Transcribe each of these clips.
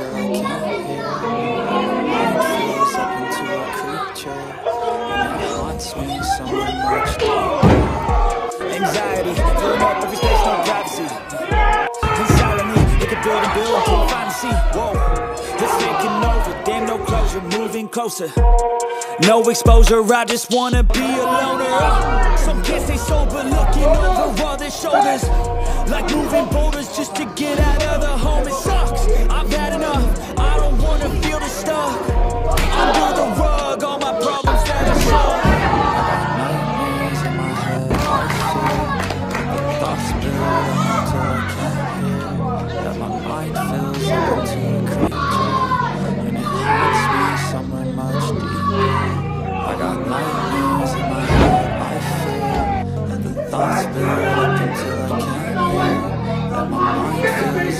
I can't hear fills up into a creature. And haunts me somewhere much Anxiety, filling up every space, no privacy. Inside of me, it can build and build finally see Whoa, it's taking over, damn no closure, moving closer. No exposure, I just wanna be a loner. Some can't stay sober, looking over all their shoulders. Like moving boulders just to get out of the home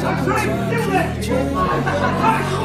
into a creature And it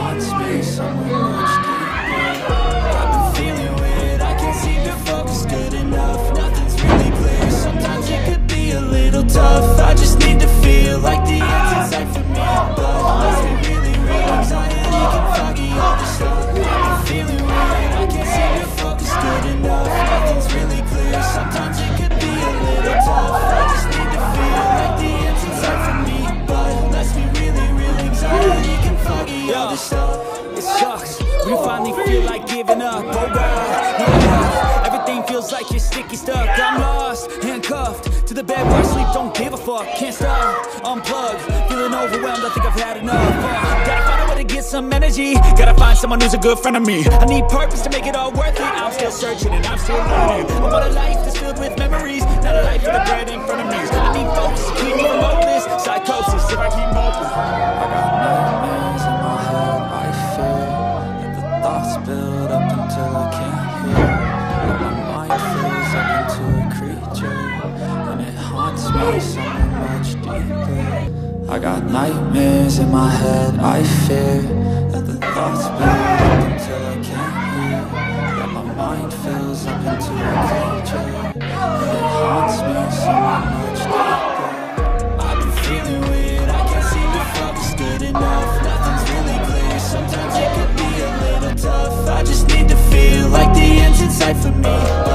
sucks when you finally feel like giving up. Oh enough. Everything feels like you're sticky stuck. I'm lost, handcuffed to the bed where I sleep. Don't give a fuck, can't stop. Unplugged, feeling overwhelmed. I think I've had enough. Uh, gotta find a way to get some energy. Gotta find someone who's a good friend of me. I need purpose to make it all worth it. I'm still searching and I'm still learning. I want a life that's filled with memories, not a life with the bread in front of me. I need focus to keep me build up until I can't hear. That my mind fills up into a creature And it haunts me somewhere much deeper. I got nightmares in my head, I fear That the thoughts build up until I can't hear. That my mind fills up life for me.